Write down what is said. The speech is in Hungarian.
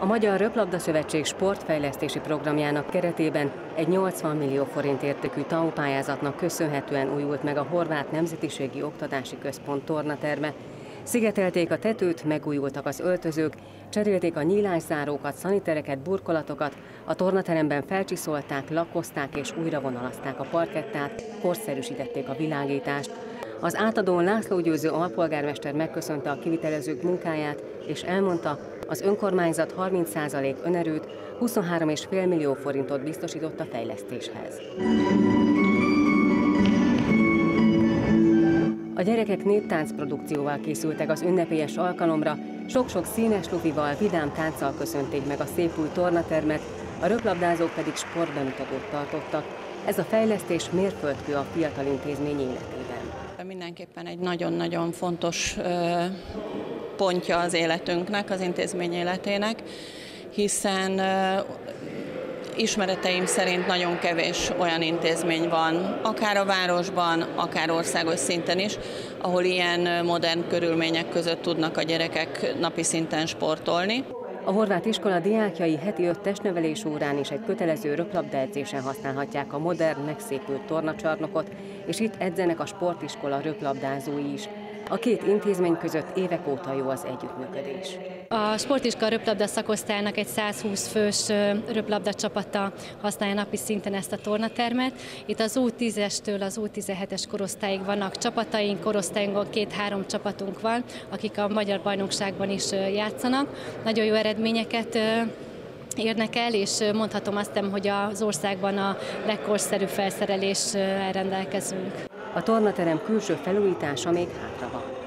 A Magyar Röplabda Szövetség sportfejlesztési programjának keretében egy 80 millió forint értékű TAO pályázatnak köszönhetően újult meg a Horvát Nemzetiségi Oktatási Központ tornaterme. Szigetelték a tetőt, megújultak az öltözők, cserélték a nyílászárókat, szanitereket, burkolatokat, a tornateremben felcsiszolták, lakozták és újra vonalazták a parkettát, korszerűsítették a világítást. Az átadón László Győző alpolgármester megköszönte a kivitelezők munkáját, és elmondta, az önkormányzat 30% önerőt, 23,5 millió forintot biztosított a fejlesztéshez. A gyerekek néptánc produkcióval készültek az ünnepélyes alkalomra, sok-sok színes lufival, vidám tánccal köszönték meg a szép új tornatermet, a röplabdázók pedig sportbemutatót tartottak. Ez a fejlesztés mérföldkő a fiatal intézmény életében. Mindenképpen egy nagyon-nagyon fontos pontja az életünknek, az intézmény életének, hiszen ismereteim szerint nagyon kevés olyan intézmény van, akár a városban, akár országos szinten is, ahol ilyen modern körülmények között tudnak a gyerekek napi szinten sportolni. A horvát iskola diákjai heti öt testnevelés órán is egy kötelező röplabdaedzésen használhatják a modern, megszépült tornacsarnokot, és itt edzenek a sportiskola röplabdázói is. A két intézmény között évek óta jó az együttműködés. A sportiska röplabda szakosztálynak egy 120 fős röplabda csapata használja napi szinten ezt a tornatermet. Itt az U10-estől az U17-es korosztályig vannak csapataink, korosztályunkon két-három csapatunk van, akik a magyar bajnokságban is játszanak. Nagyon jó eredményeket érnek el, és mondhatom azt, hogy az országban a legkorszerűbb felszerelés rendelkezünk. A tornaterem külső felújítása még hátra van.